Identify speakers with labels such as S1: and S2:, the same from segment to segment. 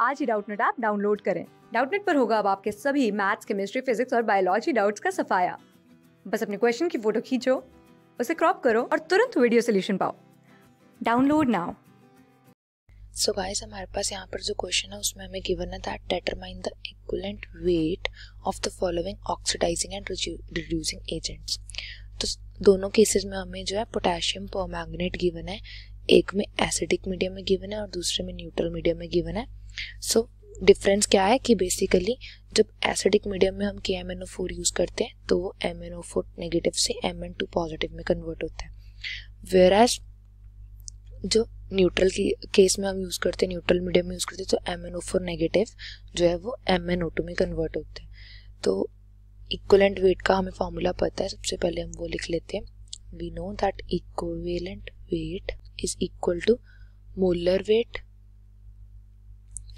S1: आज ही Doubtnut app download करें। डाउटनेट पर होगा अब आपके सभी मैथ्स, केमिस्ट्री, फिजिक्स और बायोलॉजी डाउट्स का सफाया। बस अपने क्वेश्चन की फ़ोटो खींचो, उसे क्रॉप करो और तुरंत वीडियो सोल्यूशन पाओ। Download now.
S2: सो गाइस हमारे पास यहाँ पर जो क्वेश्चन है, उसमें हमें गिवन है that determine the equivalent weight of the following oxidising and reducing agents तो दोनों केसेस में हमें जो है पोटेशियम परमैंगनेट गिवन है। एक में एसिडिक मीडियम में गिवन है और दूसरे में न्यूट्रल मीडियम में गिवन है। सो so, डिफरेंस क्या है कि बेसिकली जब एसिडिक मीडियम में हम K M N O four use करते हैं तो वो M N O four negative से एम एन टू पॉजिटिव में कन्वर्ट होता है। वेर एज जो न्यूट्रल की केस में हम यूज़ करते हैं न्यूट्रल मीडियम में यूज़ करते हैं तो M N O four negative जो है वो एम एन ओ टू में कन्वर्ट होता है। तो इक्वलेंट वेट का हमें फॉर्मूला पता है सबसे पहले हम वो लिख लेते हैं। We know that equivalent weight is equal to molar weight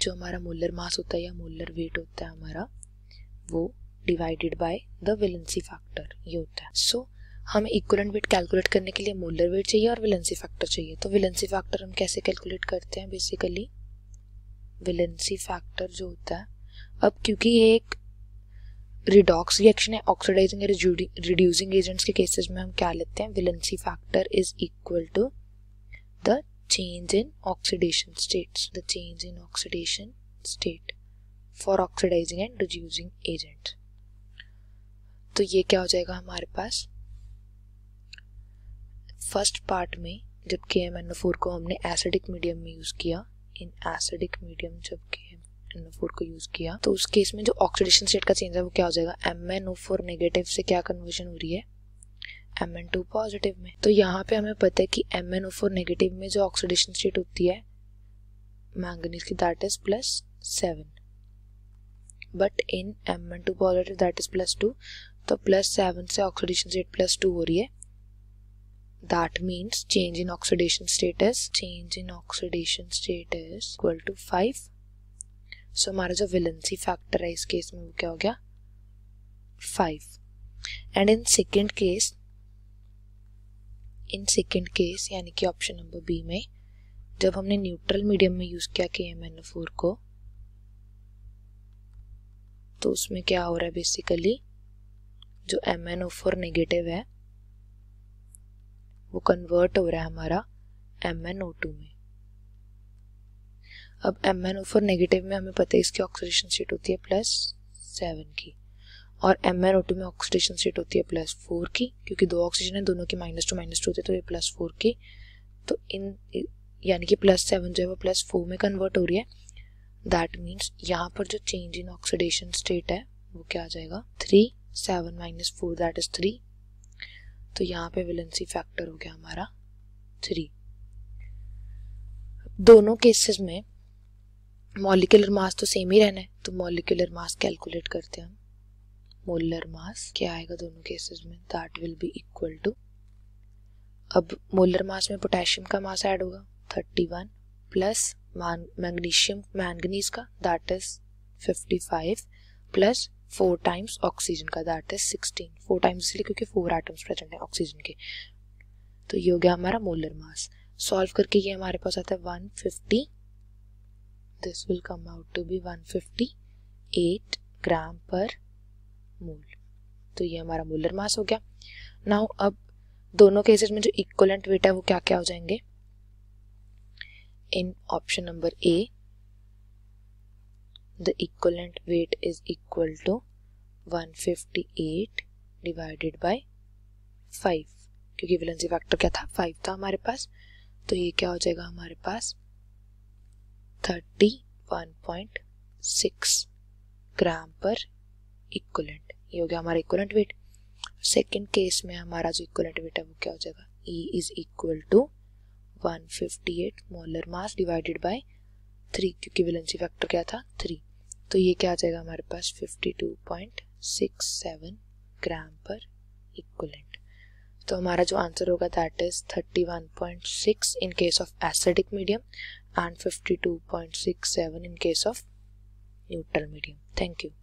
S2: जो हमारा मोलर मास होता है या मोलर वेट होता है हमारा वो divided by the valency factor ये होता है। सो so, हमें इक्वलेंट वेट कैलकुलेट करने के लिए मोलर वेट चाहिए और विलेंसी फैक्टर चाहिए। तो विलेंसी फैक्टर हम कैसे कैलकुलेट करते हैं? बेसिकली विलेंसी फैक्टर जो होता है अब क्योंकि ये एक रिडॉक्स रिएक्शन है ऑक्सीडाइजिंग रिड्यूसिंग एजेंट्स के केसेस में हम क्या लेते हैं? Valency factor is equal to the change in oxidation states the change in oxidation state for oxidising and reducing agent तो ये क्या हो जाएगा हमारे पास? फ़र्स्ट पार्ट में, जब के एम एन फोर को हमने एसिडिक मीडियम में यूज़ किया, इन एसिडिक मीडियम जब के फोर को यूज़ किया तो उस केस में जो ऑक्सीडेशन स्टेट का चेंज है, वो क्या हो जाएगा? M N O four negative से क्या कन्वर्जन हो रही है? एम एन टू पॉजिटिव में। तो यहाँ पे हमें पता है कि M N O four negative में जो ऑक्सीडेशन स्टेट होती है मैंगनीज की that is plus seven but in M N two positive that is plus two तो प्लस सेवन से ऑक्सीडेशन स्टेट प्लस टू हो रही है। That means change in oxidation status change in oxidation state is equal to 5 सो हमारा जो valency factor है, इस case में वो क्या हो गया? Five and in second case in second case यानी कि ऑप्शन नंबर बी में, जब हमने न्यूट्रल मीडियम में यूज़ किया के एम एन फोर को तो उसमें क्या हो रहा है बेसिकली जो M N O four negative है, वो कन्वर्ट हो रहा है हमारा एम एन ओ टू में। अब M N O four negative में हमें पता है इसकी ऑक्सीडेशन स्टेट होती है प्लस सेवन की। और एम एन ओ टू में ऑक्सीडेशन स्टेट होती है प्लस फोर की, क्योंकि दो ऑक्सीजन है, दोनों की माइनस टू माइनस टू होती है तो ये प्लस फोर की। तो इन, यानी कि प्लस सेवन जो है वो प्लस फोर में कन्वर्ट हो रही है। दैट मीन्स यहाँ पर जो चेंज इन ऑक्सीडेशन स्टेट है, वो क्या आ जाएगा? Three seven minus four that is three तो यहाँ पे विलेंसी फैक्टर हो गया हमारा थ्री दोनों केसेस में मॉलिकुलर मास तो सेम ही रहना है तो मॉलिकुलर मास कैलकुलेट करते हैं हम। मोलर मास, क्या आएगा दोनों केसेस में? That will be equal to अब मोलर मास में पोटेशियम का मास ऐड होगा thirty one plus magnesium manganese का that is fifty five plus four times oxygen का that is sixteen four times इसलिए क्योंकि फोर आइटम्स प्रेजेंट है oxygen के। तो ये हो गया हमारा मोलर मास सॉल्व करके ये हमारे पास आता है one fifty this will come out to be 158 gram पर मोल। तो ये हमारा मोलर मास हो गया। नाउ अब दोनों केसेस में जो इक्वलेंट वेट है, वो क्या क्या हो जाएँगे? In option number A the equivalent weight is equal to 158 divided by 5 क्योंकि वैलेंसी फैक्टर क्या था? 5 था हमारे पास। तो ये क्या हो जाएगा हमारे पास? Thirty one point six gram per equivalent ये हो गया हमारा इक्वलेंट वेट सेकेंड केस में हमारा जो इक्वलेंट वेट है वो क्या हो जाएगा? E is equal to 158 molar mass divided by three क्योंकि वैलेंसी फैक्टर क्या था? थ्री तो ये क्या आ जाएगा हमारे पास? 52.67 ग्राम पर इक्वलेंट तो हमारा जो आंसर होगा that is 31.6 in case of acidic medium and 52.67 in case of neutral medium thank you.